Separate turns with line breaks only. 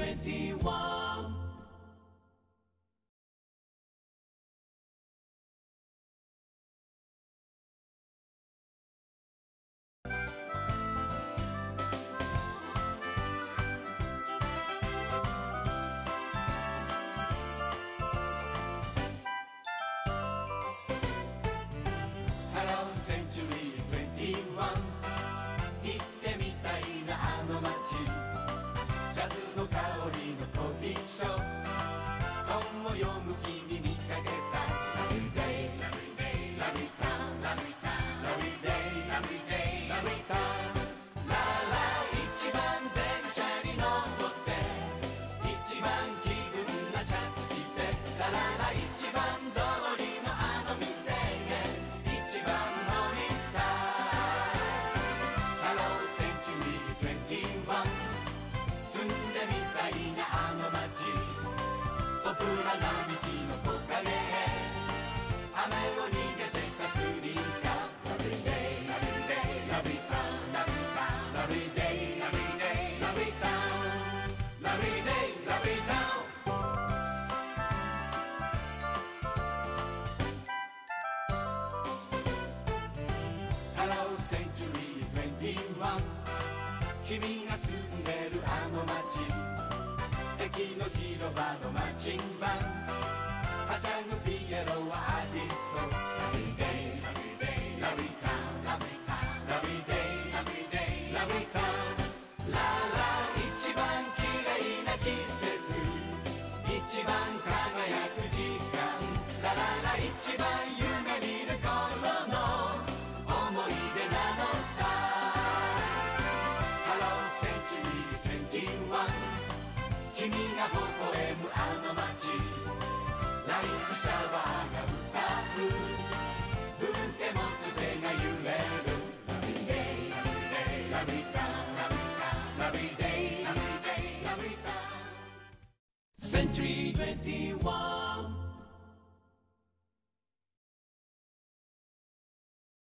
2021. いちばんのあの店へ一番乗りスター21すんでみたいなあの街僕らが見君が住んでるあの街。駅の広場のマッチンバン。が微笑むあの街。ライスシャワーが